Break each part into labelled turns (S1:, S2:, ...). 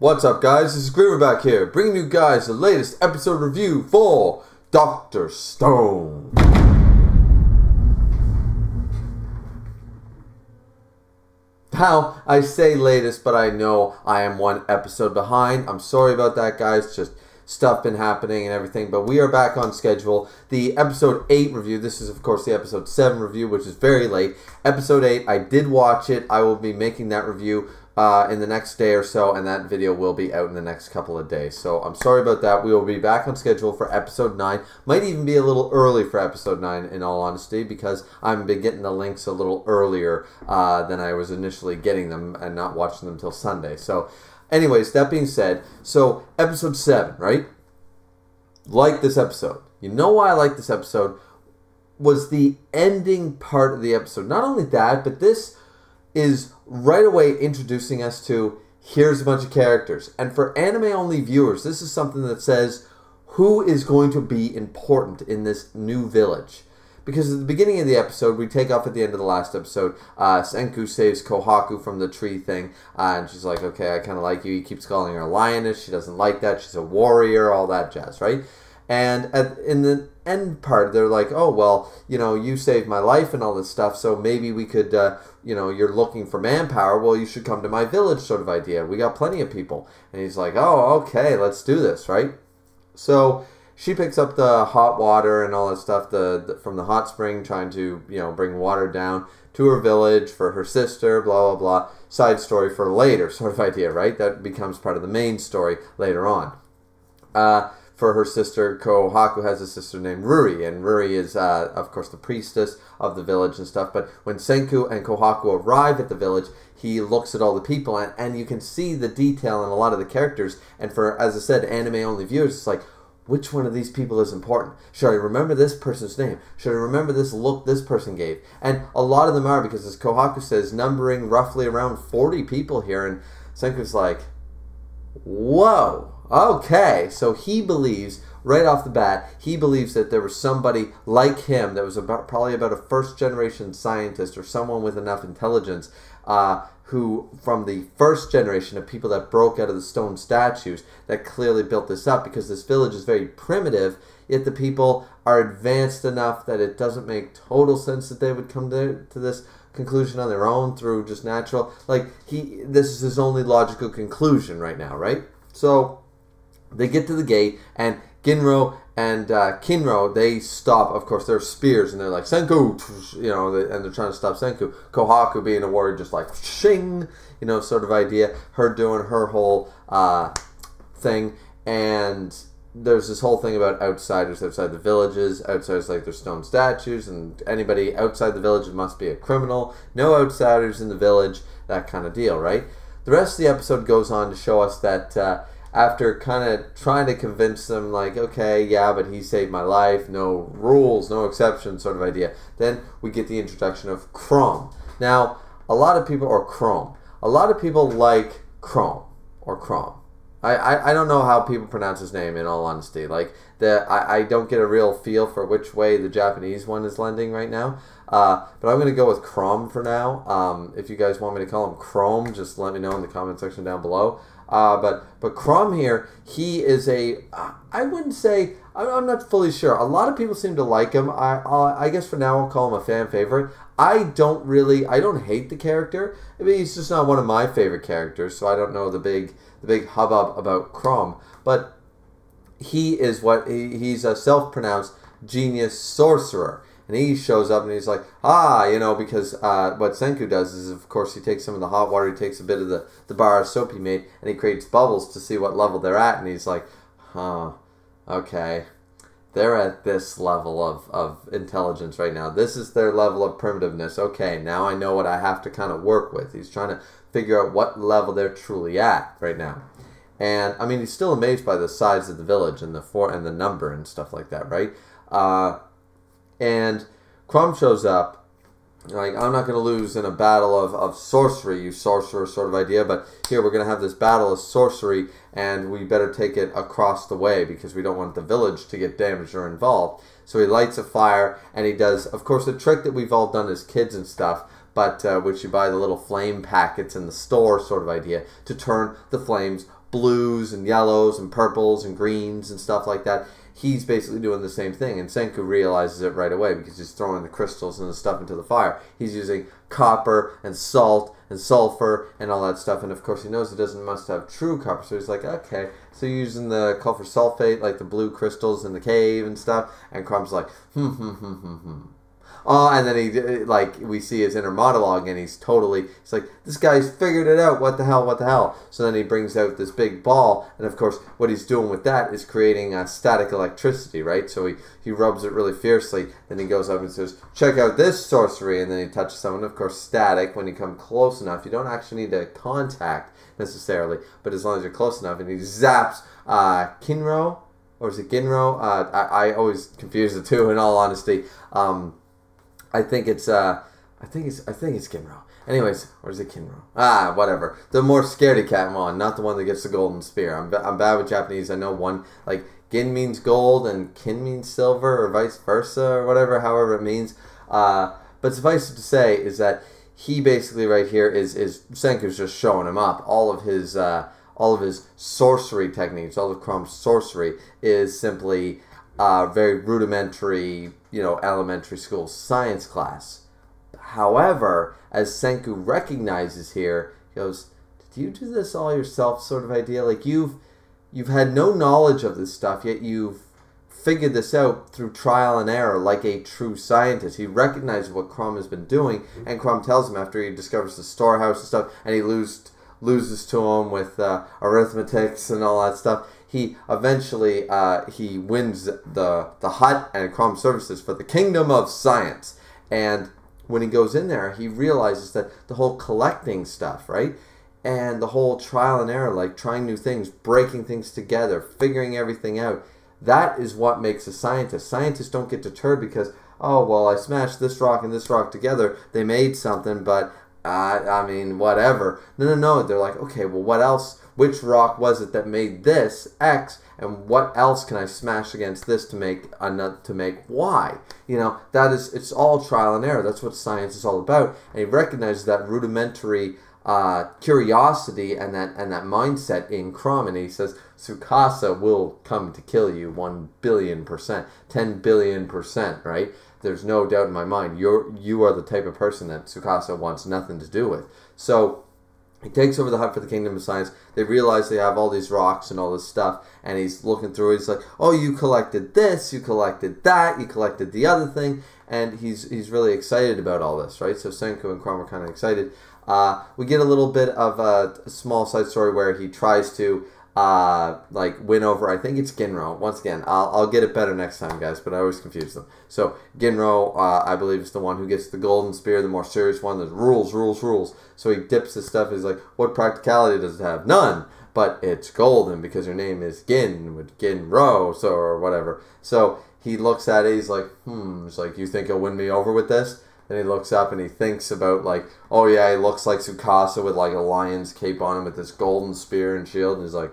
S1: What's up, guys? This is Griever back here, bringing you guys the latest episode review for Doctor Stone. Now, I say latest, but I know I am one episode behind. I'm sorry about that, guys. Just stuff been happening and everything, but we are back on schedule. The episode 8 review, this is of course the episode 7 review, which is very late. Episode 8, I did watch it. I will be making that review uh, in the next day or so, and that video will be out in the next couple of days. So I'm sorry about that. We will be back on schedule for episode 9. Might even be a little early for episode 9, in all honesty, because I've been getting the links a little earlier uh, than I was initially getting them and not watching them until Sunday. So Anyways, that being said, so episode 7, right? Like this episode. You know why I like this episode? Was the ending part of the episode. Not only that, but this is right away introducing us to here's a bunch of characters. And for anime only viewers, this is something that says who is going to be important in this new village because at the beginning of the episode, we take off at the end of the last episode. Uh, Senku saves Kohaku from the tree thing, uh, and she's like, "Okay, I kind of like you." He keeps calling her a lioness. She doesn't like that. She's a warrior, all that jazz, right? And at, in the end part, they're like, "Oh well, you know, you saved my life and all this stuff, so maybe we could, uh, you know, you're looking for manpower. Well, you should come to my village, sort of idea. We got plenty of people." And he's like, "Oh, okay, let's do this, right?" So she picks up the hot water and all that stuff the, the, from the hot spring, trying to you know bring water down to her village for her sister. Blah blah blah. Side story for later, sort of idea, right? That becomes part of the main story later on. Uh, for her sister, Kohaku has a sister named Ruri, and Ruri is, uh, of course, the priestess of the village and stuff. But when Senku and Kohaku arrive at the village, he looks at all the people, and, and you can see the detail in a lot of the characters. And for, as I said, anime only viewers, it's like, which one of these people is important? Should I remember this person's name? Should I remember this look this person gave? And a lot of them are because, as Kohaku says, numbering roughly around 40 people here. And Senku's like, whoa, okay. So he believes, right off the bat, he believes that there was somebody like him that was about probably about a first generation scientist or someone with enough intelligence uh, who, from the first generation of people that broke out of the stone statues, that clearly built this up because this village is very primitive, yet the people are advanced enough that it doesn't make total sense that they would come to, to this conclusion on their own through just natural. Like, he, this is his only logical conclusion right now, right? So, they get to the gate, and Ginro and uh, Kinro, they stop. Of course, they're spears, and they're like Senku, you know, and they're trying to stop Senku. Kohaku being a warrior, just like shing, you know, sort of idea. Her doing her whole uh, thing, and there's this whole thing about outsiders outside the villages. Outsiders like their stone statues, and anybody outside the village must be a criminal. No outsiders in the village, that kind of deal, right? The rest of the episode goes on to show us that. Uh, after kind of trying to convince them, like, okay, yeah, but he saved my life, no rules, no exceptions, sort of idea. Then we get the introduction of Chrome. Now, a lot of people, or Chrome, a lot of people like Chrome or Chrome. I, I, I don't know how people pronounce his name in all honesty. Like the I, I don't get a real feel for which way the Japanese one is lending right now. Uh, but I'm gonna go with Chrome for now. Um, if you guys want me to call him Chrome, just let me know in the comment section down below. Uh, but but Crom here, he is a I wouldn't say I'm not fully sure. A lot of people seem to like him. I I guess for now I'll call him a fan favorite. I don't really I don't hate the character. I mean he's just not one of my favorite characters, so I don't know the big the big hubbub about Crom. But he is what he, he's a self-pronounced genius sorcerer and he shows up and he's like, ah, you know, because uh, what Senku does is, of course, he takes some of the hot water, he takes a bit of the, the bar of soap he made, and he creates bubbles to see what level they're at, and he's like, huh, okay. They're at this level of, of intelligence right now. This is their level of primitiveness. Okay, now I know what I have to kind of work with. He's trying to figure out what level they're truly at right now. And I mean, he's still amazed by the size of the village and the for and the number and stuff like that, right? Uh, and Crom shows up. Like, I'm not going to lose in a battle of, of sorcery, you sorcerer sort of idea, but here we're going to have this battle of sorcery, and we better take it across the way because we don't want the village to get damaged or involved. So he lights a fire, and he does, of course, the trick that we've all done as kids and stuff, but uh, which you buy the little flame packets in the store sort of idea to turn the flames blues and yellows and purples and greens and stuff like that. He's basically doing the same thing, and Senku realizes it right away because he's throwing the crystals and the stuff into the fire. He's using copper and salt and sulfur and all that stuff, and of course he knows it doesn't must have true copper, so he's like, okay, so you're using the copper sulfate, like the blue crystals in the cave and stuff, and Chrom's like, hmm, hmm, hmm, hmm, hmm. Oh, and then he like we see his inner monologue, and he's totally he's like, this guy's figured it out. What the hell? What the hell? So then he brings out this big ball, and of course, what he's doing with that is creating a static electricity, right? So he he rubs it really fiercely. Then he goes up and says, check out this sorcery, and then he touches someone. Of course, static. When you come close enough, you don't actually need to contact necessarily, but as long as you're close enough, and he zaps uh, Kinro. Or is it Ginro? Uh, I, I always confuse the two. In all honesty, um, I think it's uh, I think it's I think it's Kinro. Anyways, or is it Kinro? Ah, whatever. The more scaredy cat one, not the one that gets the golden spear. I'm, I'm bad with Japanese. I know one like Gin means gold and Kin means silver, or vice versa, or whatever, however it means. Uh, but suffice it to say is that he basically right here is is Senku's just showing him up. All of his uh, all of his sorcery techniques, all of Chrome's sorcery is simply uh, very rudimentary, you know, elementary school science class. However, as Senku recognizes here, he goes, "Did you do this all yourself?" Sort of idea, like you've you've had no knowledge of this stuff yet you've figured this out through trial and error like a true scientist. He recognizes what Crom has been doing, and Crom tells him after he discovers the storehouse and stuff, and he loses loses to him with uh, arithmetics and all that stuff he eventually uh, he wins the the hut and Crom services for the kingdom of science. And when he goes in there, he realizes that the whole collecting stuff, right? And the whole trial and error, like trying new things, breaking things together, figuring everything out, that is what makes a scientist. Scientists don't get deterred because, oh, well, I smashed this rock and this rock together. They made something, but uh, I mean, whatever. No, no, no. They're like, okay, well, what else? Which rock was it that made this X, and what else can I smash against this to make another to make Y? You know, that is it's all trial and error. That's what science is all about. And he recognizes that rudimentary uh, curiosity and that and that mindset in Crom, and he says Tsukasa will come to kill you one billion percent, ten billion percent, right? There's no doubt in my mind. You're you are the type of person that Tsukasa wants nothing to do with. So he takes over the hut for the Kingdom of Science. They realize they have all these rocks and all this stuff, and he's looking through. He's like, "Oh, you collected this, you collected that, you collected the other thing," and he's he's really excited about all this, right? So Senku and Crom are kind of excited. Uh, we get a little bit of a small side story where he tries to uh, like win over. I think it's Ginro. Once again, I'll, I'll get it better next time, guys. But I always confuse them. So Ginro, uh, I believe, is the one who gets the golden spear, the more serious one. There's rules, rules, rules. So he dips his stuff. He's like, what practicality does it have? None. But it's golden because her name is Gin with Ginro, so or whatever. So he looks at it. He's like, hmm. He's like, you think he'll win me over with this? Then he looks up and he thinks about like, oh yeah, he looks like Tsukasa with like a lion's cape on him with this golden spear and shield. And he's like,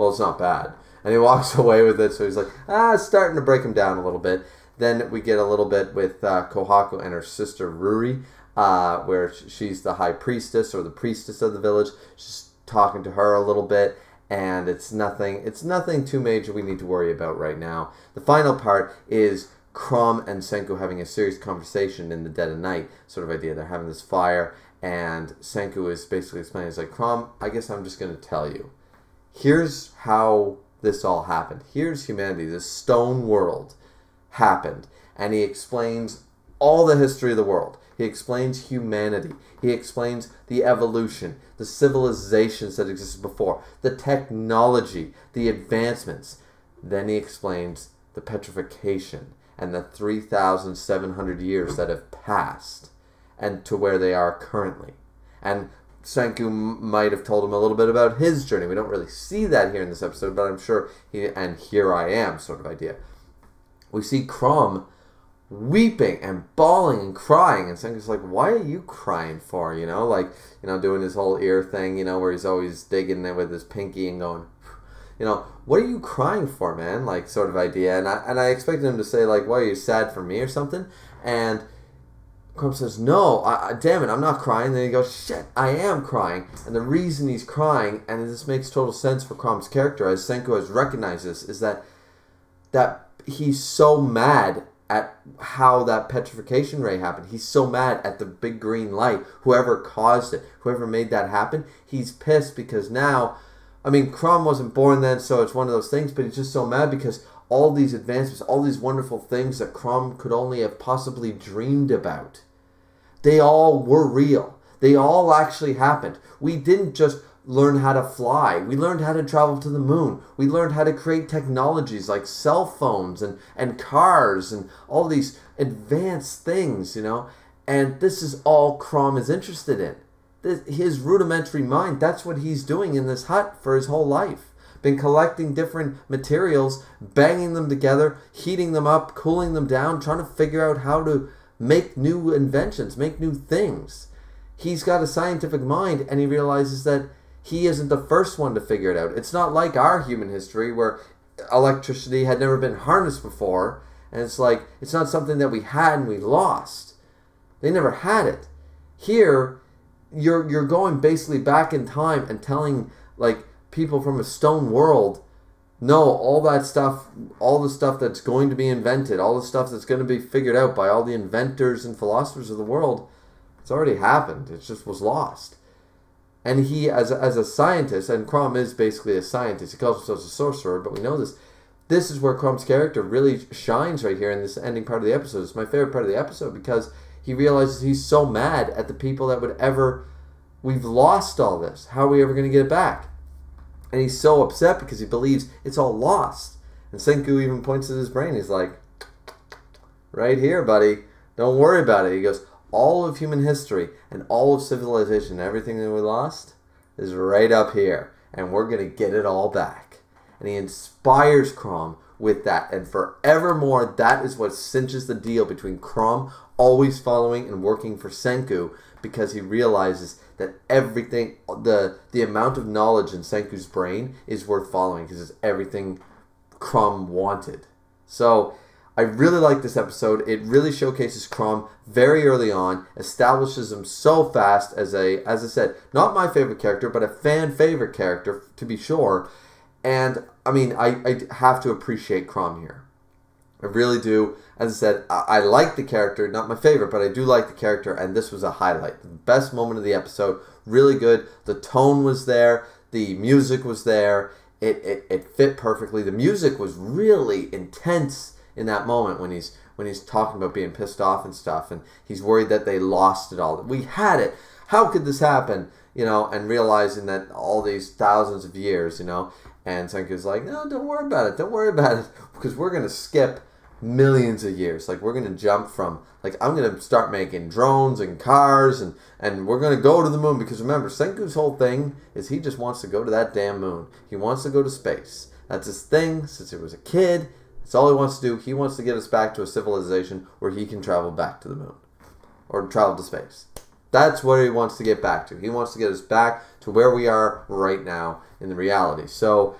S1: well, it's not bad. And he walks away with it, so he's like, ah, it's starting to break him down a little bit. Then we get a little bit with uh, Kohaku and her sister Ruri, uh, where she's the high priestess or the priestess of the village. She's talking to her a little bit, and it's nothing. It's nothing too major we need to worry about right now. The final part is Crom and Senku having a serious conversation in the dead of night, sort of idea. They're having this fire, and Senku is basically explaining, "He's like, Crom, I guess I'm just going to tell you." Here's how this all happened. Here's humanity. This stone world happened. And he explains all the history of the world. He explains humanity. He explains the evolution, the civilizations that existed before, the technology, the advancements. Then he explains the petrification and the 3,700 years that have passed and to where they are currently. And Senku might have told him a little bit about his journey. We don't really see that here in this episode, but I'm sure he and here I am sort of idea. We see Crom weeping and bawling and crying, and Senku's like, "Why are you crying for?" You know, like you know, doing his whole ear thing. You know, where he's always digging it with his pinky and going, you know, what are you crying for, man? Like sort of idea. And I and I expected him to say like, "Why are you sad for me?" or something, and Crom says, "No, I, I, damn it, I'm not crying." Then he goes, "Shit, I am crying." And the reason he's crying, and this makes total sense for Crom's character, as Senku has recognized this, is that that he's so mad at how that petrification ray happened. He's so mad at the big green light, whoever caused it, whoever made that happen. He's pissed because now, I mean, Crom wasn't born then, so it's one of those things. But he's just so mad because all these advancements, all these wonderful things that Crom could only have possibly dreamed about, they all were real. They all actually happened. We didn't just learn how to fly. We learned how to travel to the moon. We learned how to create technologies like cell phones and, and cars and all these advanced things, you know. And this is all Crom is interested in. This, his rudimentary mind, that's what he's doing in this hut for his whole life been collecting different materials, banging them together, heating them up, cooling them down, trying to figure out how to make new inventions, make new things. He's got a scientific mind and he realizes that he isn't the first one to figure it out. It's not like our human history where electricity had never been harnessed before and it's like it's not something that we had and we lost. They never had it. Here you're you're going basically back in time and telling like people from a stone world no all that stuff all the stuff that's going to be invented all the stuff that's going to be figured out by all the inventors and philosophers of the world it's already happened. It just was lost. And he as a, as a scientist and Crom is basically a scientist he calls himself a sorcerer but we know this. This is where Crom's character really shines right here in this ending part of the episode. It's my favorite part of the episode because he realizes he's so mad at the people that would ever we've lost all this. How are we ever going to get it back and he's so upset because he believes it's all lost. And Senku even points at his brain. He's like, right here, buddy. Don't worry about it. He goes, all of human history and all of civilization, everything that we lost, is right up here. And we're going to get it all back. And he inspires Crom with that. And forevermore, that is what cinches the deal between Crom always following and working for Senku because he realizes that everything the the amount of knowledge in Senku's brain is worth following because it's everything Crom wanted. So I really like this episode. It really showcases Crom very early on, establishes him so fast as a as I said, not my favorite character, but a fan favorite character to be sure. And I mean, I, I have to appreciate Crom here. I really do. As I said, I, I like the character, not my favorite, but I do like the character, and this was a highlight. The best moment of the episode, really good. The tone was there, the music was there, it, it, it fit perfectly. The music was really intense in that moment when he's when he's talking about being pissed off and stuff, and he's worried that they lost it all. We had it. How could this happen? You know, and realizing that all these thousands of years, you know, and Senku's like, no, don't worry about it. Don't worry about it, because we're gonna skip millions of years. Like we're gonna jump from like I'm gonna start making drones and cars and and we're gonna go to the moon because remember Senku's whole thing is he just wants to go to that damn moon. He wants to go to space. That's his thing since he was a kid. That's all he wants to do. He wants to get us back to a civilization where he can travel back to the moon or travel to space. That's what he wants to get back to. He wants to get us back to where we are right now in the reality. So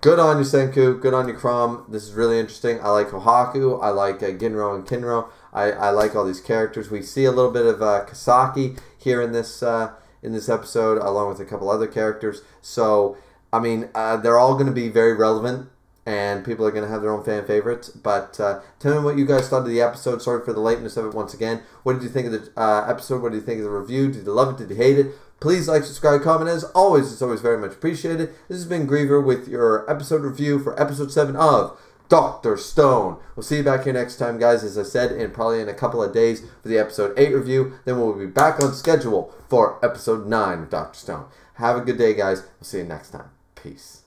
S1: good on you, Senku. Good on you, Crom. This is really interesting. I like Kohaku. I like uh, Ginro and Kinro. I, I like all these characters. We see a little bit of uh, Kaseki here in this uh, in this episode, along with a couple other characters. So, I mean, uh, they're all going to be very relevant, and people are going to have their own fan favorites. But uh, tell me what you guys thought of the episode. Sorry for the lateness of it once again. What did you think of the uh, episode? What did you think of the review? Did you love it? Did you hate it? Please like, subscribe, comment. As always, it's always very much appreciated. This has been Griever with your episode review for episode 7 of Dr. Stone. We'll see you back here next time, guys. As I said, in probably in a couple of days for the episode 8 review. Then we'll be back on schedule for episode 9 of Dr. Stone. Have a good day, guys. We'll see you next time. Peace.